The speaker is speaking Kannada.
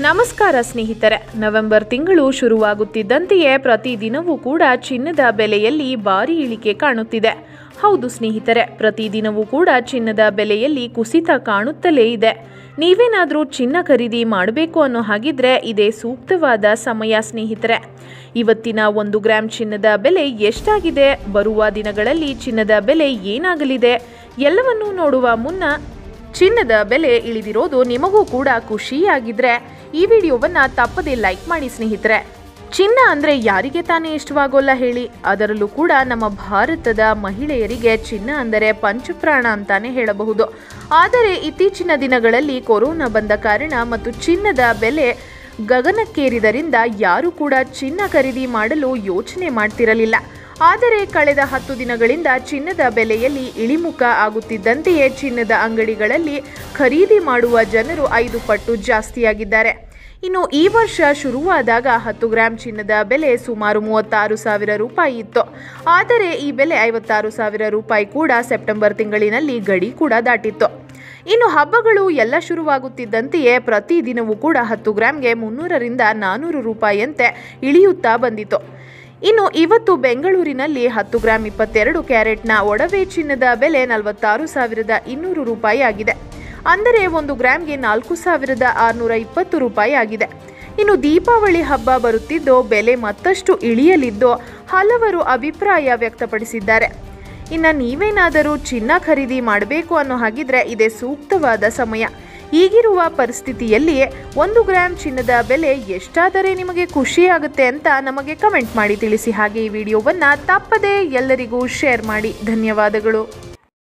ನಮಸ್ಕಾರ ಸ್ನೇಹಿತರೆ. ನವೆಂಬರ್ ತಿಂಗಳು ಶುರುವಾಗುತ್ತಿದ್ದಂತೆಯೇ ಪ್ರತಿದಿನವೂ ಕೂಡ ಚಿನ್ನದ ಬೆಲೆಯಲ್ಲಿ ಭಾರಿ ಇಳಿಕೆ ಕಾಣುತ್ತಿದೆ. ಹೌದು ಸ್ನೇಹಿತರೆ ಪ್ರತಿದಿನವೂ ಕೂಡ ಚಿನ್ನದ ಬೆಲೆಯಲ್ಲಿ ಕುಸಿತ ಕಾಣುತ್ತಲೇ ಇದೆ. ನೀವೇನಾದರೂ ಚಿನ್ನ ಖರೀದಿ ಮಾಡಬೇಕು ಅನ್ನೋ ಹಾಗಿದ್ರೆ ಇದೇ ಸೂಕ್ತವಾದ ಸಮಯ ಸ್ನೇಹಿತರೆ. ಇವತ್ತಿನ ಒಂದು ಗ್ರಾಮ್ ಚಿನ್ನದ ಬೆಲೆ ಎಷ್ಟಾಗಿದೆ? ಬರುವ ದಿನಗಳಲ್ಲಿ ಚಿನ್ನದ ಬೆಲೆ ಏನಾಗಲಿದೆ? ಎಲ್ಲವನ್ನೂ ನೋಡುವ ಮುನ್ನ ಚಿನ್ನದ ಬೆಲೆ ಇಳಿದಿರೋದು ನಿಮಗೂ ಕೂಡ ಖುಷಿಯಾಗಿದ್ರೆ ಈ ವಿಡಿಯೋವನ್ನ ತಪ್ಪದೇ ಲೈಕ್ ಮಾಡಿ ಸ್ನೇಹಿತರೆ. ಚಿನ್ನ ಅಂದ್ರೆ ಯಾರಿಗೆ ತಾನೇ ಇಷ್ಟವಾಗೋಲ್ಲ ಹೇಳಿ. ಅದರಲ್ಲೂ ಕೂಡ ನಮ್ಮ ಭಾರತದ ಮಹಿಳೆಯರಿಗೆ ಚಿನ್ನ ಅಂದರೆ ಪಂಚಪ್ರಾಣ ಅಂತಾನೆ ಹೇಳಬಹುದು. ಆದರೆ ಇತ್ತೀಚಿನ ದಿನಗಳಲ್ಲಿ ಕೊರೋನಾ ಬಂದ ಕಾರಣ ಮತ್ತು ಚಿನ್ನದ ಬೆಲೆ ಗಗನಕ್ಕೇರಿದರಿಂದ ಯಾರು ಕೂಡ ಚಿನ್ನ ಖರೀದಿ ಮಾಡಲು ಯೋಚನೆ ಮಾಡ್ತಿರಲಿಲ್ಲ. ಆದರೆ ಕಳೆದ ಹತ್ತು ದಿನಗಳಿಂದ ಚಿನ್ನದ ಬೆಲೆಯಲ್ಲಿ ಇಳಿಮುಖ ಆಗುತ್ತಿದ್ದಂತೆಯೇ ಚಿನ್ನದ ಅಂಗಡಿಗಳಲ್ಲಿ ಖರೀದಿ ಮಾಡುವ ಜನರು ಐದು ಪಟ್ಟು ಜಾಸ್ತಿಯಾಗಿದ್ದಾರೆ. ಇನ್ನು ಈ ವರ್ಷ ಶುರುವಾದಾಗ ಹತ್ತು ಗ್ರಾಂ ಚಿನ್ನದ ಬೆಲೆ ಸುಮಾರು ಮೂವತ್ತಾರು ಸಾವಿರ ರೂಪಾಯಿ ಇತ್ತು. ಆದರೆ ಈ ಬೆಲೆ ಐವತ್ತಾರು ಸಾವಿರ ರೂಪಾಯಿ ಕೂಡ ಸೆಪ್ಟೆಂಬರ್ ತಿಂಗಳಿನಲ್ಲಿ ಗಡಿ ಕೂಡ ದಾಟಿತ್ತು. ಇನ್ನು ಹಬ್ಬಗಳು ಎಲ್ಲ ಶುರುವಾಗುತ್ತಿದ್ದಂತೆಯೇ ಪ್ರತಿದಿನವೂ ಕೂಡ ಹತ್ತು ಗ್ರಾಮ್ಗೆ ಮುನ್ನೂರರಿಂದ ನಾನ್ನೂರು ರೂಪಾಯಿಯಂತೆ ಇಳಿಯುತ್ತಾ ಬಂದಿತು ಇನ್ನು ಇವತ್ತು ಬೆಂಗಳೂರಿನಲ್ಲಿ ಹತ್ತು ಗ್ರಾಮ್ ಇಪ್ಪತ್ತೆರಡು ಕ್ಯಾರೆಟ್ನ ಒಡವೆ ಚಿನ್ನದ ಬೆಲೆ ನಲವತ್ತಾರು ಸಾವಿರದ ಇನ್ನೂರು ರೂಪಾಯಿ ಆಗಿದೆ ಅಂದರೆ ಒಂದು ಗ್ರಾಮ್ಗೆ ನಾಲ್ಕು ಸಾವಿರದ ಆರುನೂರ ಇಪ್ಪತ್ತು ರೂಪಾಯಿ ಆಗಿದೆ ಇನ್ನು ದೀಪಾವಳಿ ಹಬ್ಬ ಬರುತ್ತಿದ್ದು ಬೆಲೆ ಮತ್ತಷ್ಟು ಇಳಿಯಲಿದ್ದು ಹಲವರು ಅಭಿಪ್ರಾಯ ವ್ಯಕ್ತಪಡಿಸಿದ್ದಾರೆ. ಇನ್ನು ನೀವೇನಾದರೂ ಚಿನ್ನ ಖರೀದಿ ಮಾಡಬೇಕು ಅನ್ನೋ ಹಾಗಿದ್ರೆ ಇದೇ ಸೂಕ್ತವಾದ ಸಮಯ. ಈಗಿರುವ ಪರಿಸ್ಥಿತಿಯಲ್ಲಿ ಒಂದು ಗ್ರಾಂ ಚಿನ್ನದ ಬೆಲೆ ಎಷ್ಟಾದರೆ ನಿಮಗೆ ಖುಷಿಯಾಗುತ್ತೆ ಅಂತ ನಮಗೆ ಕಮೆಂಟ್ ಮಾಡಿ ತಿಳಿಸಿ. ಹಾಗೆ ಈ ವಿಡಿಯೋವನ್ನು ತಪ್ಪದೇ ಎಲ್ಲರಿಗೂ ಶೇರ್ ಮಾಡಿ. ಧನ್ಯವಾದಗಳು.